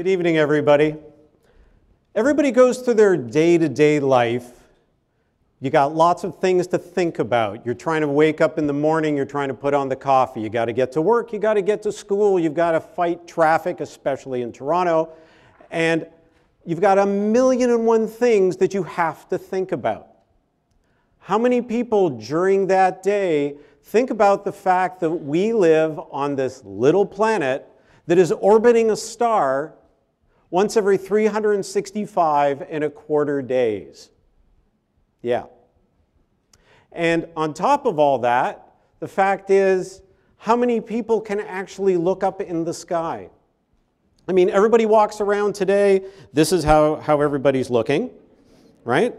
Good evening, everybody. Everybody goes through their day to day life. You got lots of things to think about. You're trying to wake up in the morning, you're trying to put on the coffee. You got to get to work, you got to get to school, you've got to fight traffic, especially in Toronto. And you've got a million and one things that you have to think about. How many people during that day think about the fact that we live on this little planet that is orbiting a star once every 365 and a quarter days. Yeah. And on top of all that, the fact is, how many people can actually look up in the sky? I mean, everybody walks around today, this is how, how everybody's looking, right?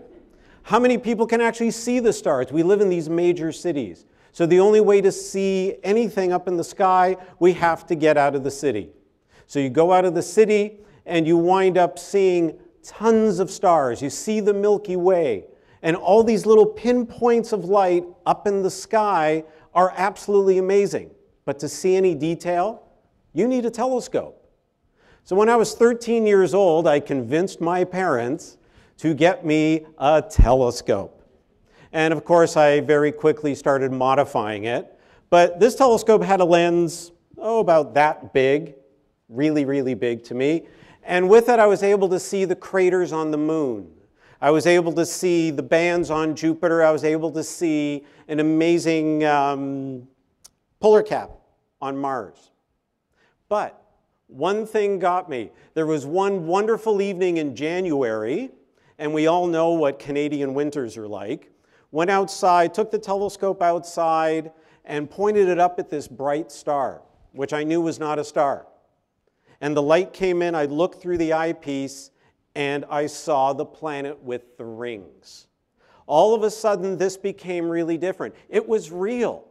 How many people can actually see the stars? We live in these major cities. So the only way to see anything up in the sky, we have to get out of the city. So you go out of the city, and you wind up seeing tons of stars. You see the Milky Way, and all these little pinpoints of light up in the sky are absolutely amazing. But to see any detail, you need a telescope. So when I was 13 years old, I convinced my parents to get me a telescope. And of course, I very quickly started modifying it. But this telescope had a lens, oh, about that big, really, really big to me. And with it, I was able to see the craters on the moon. I was able to see the bands on Jupiter. I was able to see an amazing um, polar cap on Mars. But one thing got me. There was one wonderful evening in January, and we all know what Canadian winters are like. Went outside, took the telescope outside, and pointed it up at this bright star, which I knew was not a star and the light came in. I looked through the eyepiece and I saw the planet with the rings. All of a sudden, this became really different. It was real.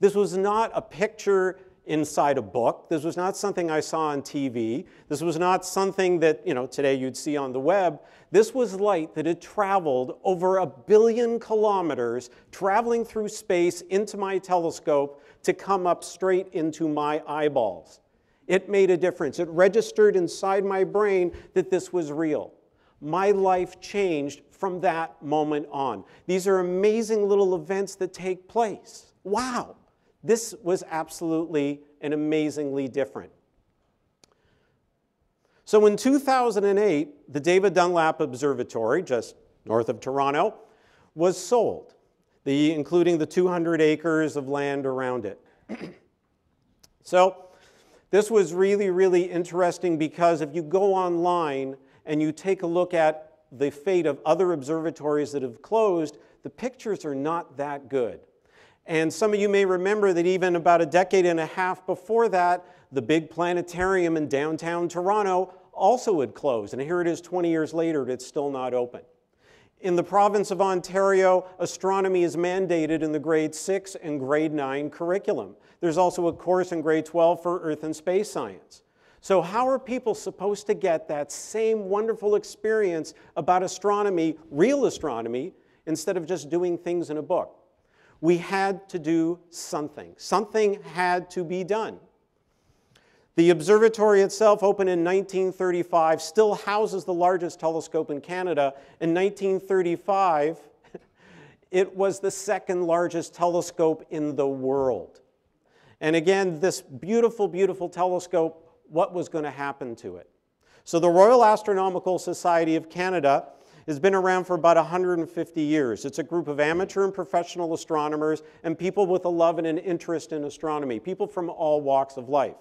This was not a picture inside a book. This was not something I saw on TV. This was not something that, you know, today you'd see on the web. This was light that had traveled over a billion kilometers, traveling through space into my telescope to come up straight into my eyeballs. It made a difference. It registered inside my brain that this was real. My life changed from that moment on. These are amazing little events that take place. Wow, this was absolutely and amazingly different. So in 2008, the David Dunlap Observatory, just north of Toronto, was sold, the, including the 200 acres of land around it. so this was really, really interesting because if you go online and you take a look at the fate of other observatories that have closed, the pictures are not that good. And some of you may remember that even about a decade and a half before that, the big planetarium in downtown Toronto also had closed. And here it is 20 years later, it's still not open. In the province of Ontario, astronomy is mandated in the grade 6 and grade 9 curriculum. There's also a course in grade 12 for earth and space science. So, how are people supposed to get that same wonderful experience about astronomy, real astronomy, instead of just doing things in a book? We had to do something. Something had to be done. The observatory itself, opened in 1935, still houses the largest telescope in Canada. In 1935, it was the second largest telescope in the world. And again, this beautiful, beautiful telescope, what was going to happen to it? So the Royal Astronomical Society of Canada has been around for about 150 years. It's a group of amateur and professional astronomers and people with a love and an interest in astronomy, people from all walks of life.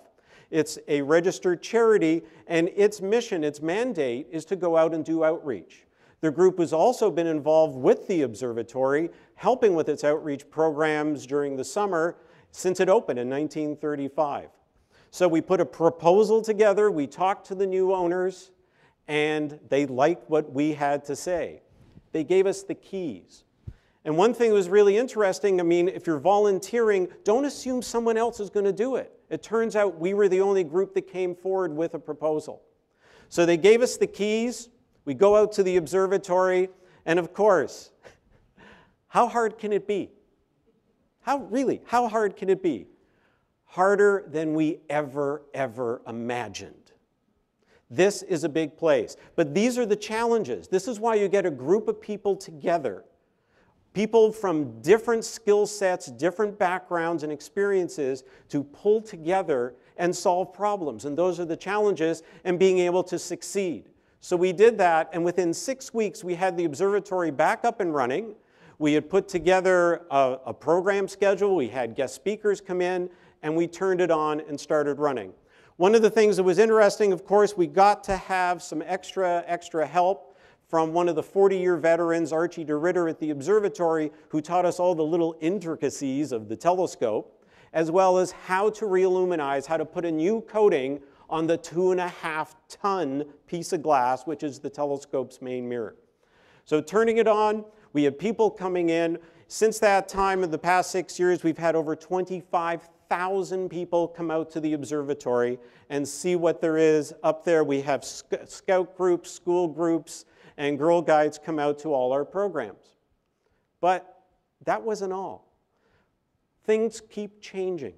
It's a registered charity, and its mission, its mandate, is to go out and do outreach. The group has also been involved with the observatory, helping with its outreach programs during the summer since it opened in 1935. So we put a proposal together, we talked to the new owners, and they liked what we had to say. They gave us the keys. And one thing that was really interesting I mean, if you're volunteering, don't assume someone else is going to do it. It turns out we were the only group that came forward with a proposal. So they gave us the keys. We go out to the observatory, and of course, how hard can it be? How really, how hard can it be? Harder than we ever, ever imagined. This is a big place. But these are the challenges. This is why you get a group of people together. People from different skill sets, different backgrounds and experiences to pull together and solve problems. And those are the challenges and being able to succeed. So we did that, and within six weeks, we had the observatory back up and running. We had put together a, a program schedule, we had guest speakers come in, and we turned it on and started running. One of the things that was interesting, of course, we got to have some extra, extra help from one of the 40-year veterans, Archie DeRitter at the observatory, who taught us all the little intricacies of the telescope, as well as how to realuminize, how to put a new coating on the two and a half ton piece of glass, which is the telescope's main mirror. So turning it on, we have people coming in. Since that time, in the past six years, we've had over 25 thousand people come out to the observatory and see what there is up there. We have sc scout groups, school groups, and Girl Guides come out to all our programs. But that wasn't all. Things keep changing.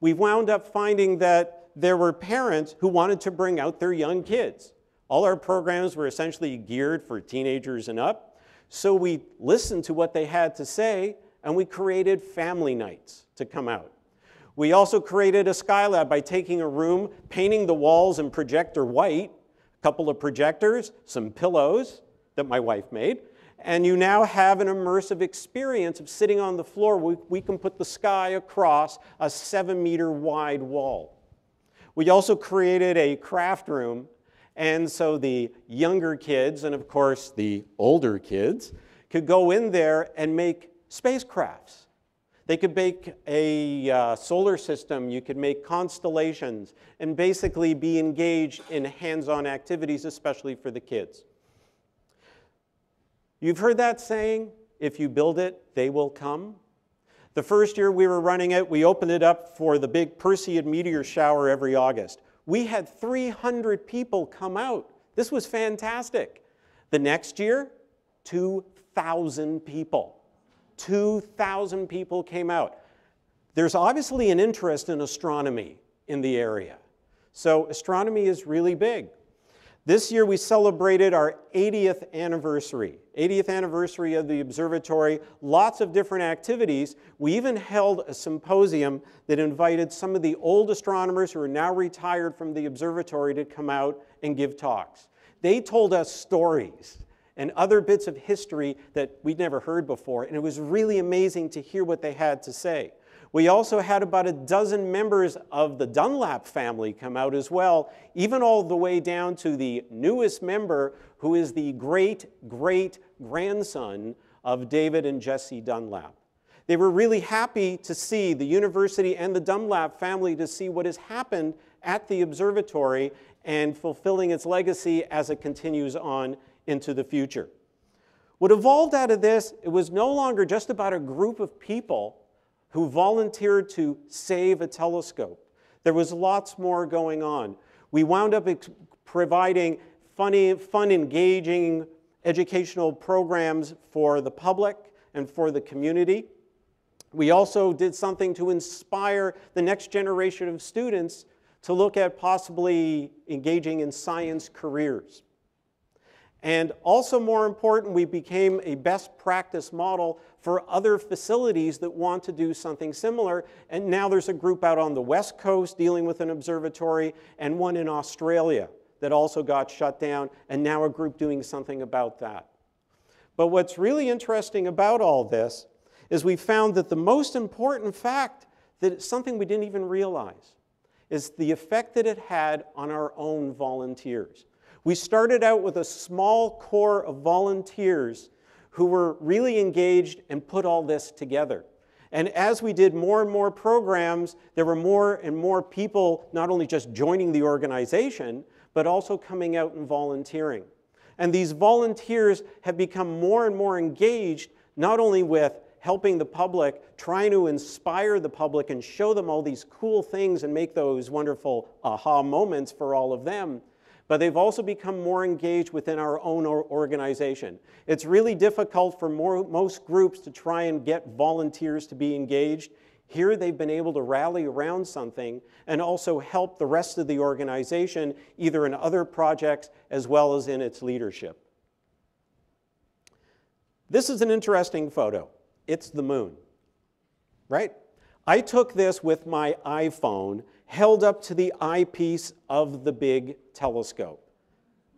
We wound up finding that there were parents who wanted to bring out their young kids. All our programs were essentially geared for teenagers and up. So we listened to what they had to say and we created family nights to come out. We also created a Skylab by taking a room, painting the walls and projector white, couple of projectors, some pillows that my wife made, and you now have an immersive experience of sitting on the floor. We, we can put the sky across a seven meter wide wall. We also created a craft room, and so the younger kids, and of course the older kids, could go in there and make spacecrafts. They could make a uh, solar system, you could make constellations, and basically be engaged in hands-on activities, especially for the kids. You've heard that saying, if you build it, they will come. The first year we were running it, we opened it up for the big Perseid meteor shower every August. We had 300 people come out. This was fantastic. The next year, 2,000 people. 2,000 people came out. There's obviously an interest in astronomy in the area. So astronomy is really big. This year we celebrated our 80th anniversary, 80th anniversary of the observatory, lots of different activities. We even held a symposium that invited some of the old astronomers who are now retired from the observatory to come out and give talks. They told us stories and other bits of history that we'd never heard before, and it was really amazing to hear what they had to say. We also had about a dozen members of the Dunlap family come out as well, even all the way down to the newest member, who is the great great grandson of David and Jessie Dunlap. They were really happy to see the university and the Dunlap family to see what has happened at the observatory and fulfilling its legacy as it continues on into the future. What evolved out of this, it was no longer just about a group of people who volunteered to save a telescope. There was lots more going on. We wound up providing funny, fun, engaging educational programs for the public and for the community. We also did something to inspire the next generation of students to look at possibly engaging in science careers. And also more important, we became a best practice model for other facilities that want to do something similar. And now there's a group out on the West Coast dealing with an observatory and one in Australia that also got shut down and now a group doing something about that. But what's really interesting about all this is we found that the most important fact that it's something we didn't even realize is the effect that it had on our own volunteers. We started out with a small core of volunteers who were really engaged and put all this together. And as we did more and more programs, there were more and more people not only just joining the organization, but also coming out and volunteering. And these volunteers have become more and more engaged, not only with helping the public, trying to inspire the public and show them all these cool things and make those wonderful aha moments for all of them, but they've also become more engaged within our own organization. It's really difficult for more, most groups to try and get volunteers to be engaged. Here they've been able to rally around something and also help the rest of the organization, either in other projects as well as in its leadership. This is an interesting photo. It's the moon, right? I took this with my iPhone held up to the eyepiece of the big telescope.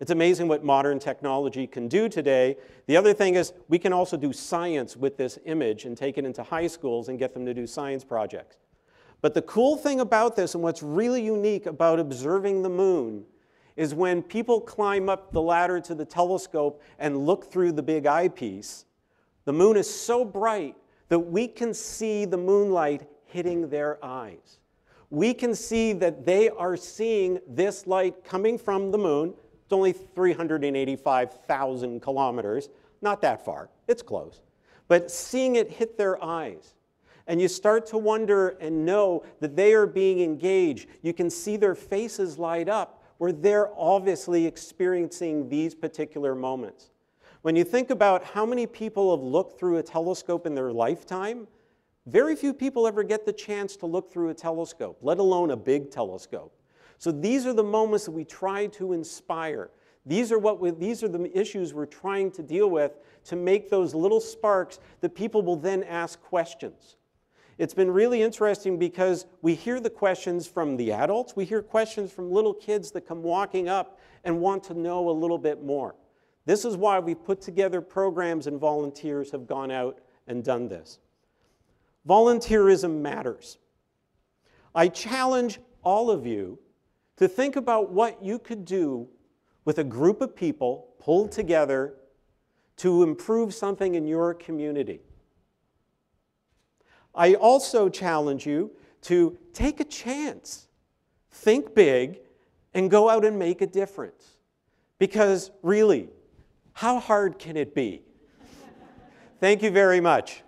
It's amazing what modern technology can do today. The other thing is we can also do science with this image and take it into high schools and get them to do science projects. But the cool thing about this and what's really unique about observing the moon is when people climb up the ladder to the telescope and look through the big eyepiece, the moon is so bright that we can see the moonlight hitting their eyes. We can see that they are seeing this light coming from the moon. It's only 385,000 kilometers, not that far, it's close. But seeing it hit their eyes. And you start to wonder and know that they are being engaged. You can see their faces light up where they're obviously experiencing these particular moments. When you think about how many people have looked through a telescope in their lifetime, very few people ever get the chance to look through a telescope, let alone a big telescope. So these are the moments that we try to inspire. These are, what we, these are the issues we're trying to deal with to make those little sparks that people will then ask questions. It's been really interesting because we hear the questions from the adults, we hear questions from little kids that come walking up and want to know a little bit more. This is why we've put together programs and volunteers have gone out and done this. Volunteerism matters. I challenge all of you to think about what you could do with a group of people pulled together to improve something in your community. I also challenge you to take a chance, think big, and go out and make a difference. Because really, how hard can it be? Thank you very much.